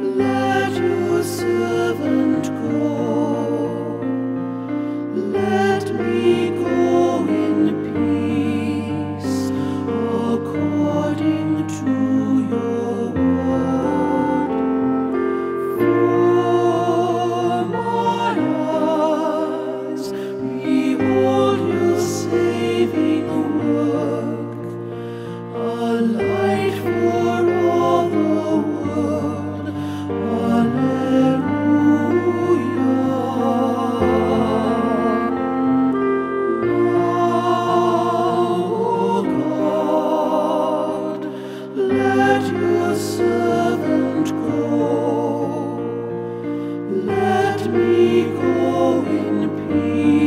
Let your servant Let me go in peace.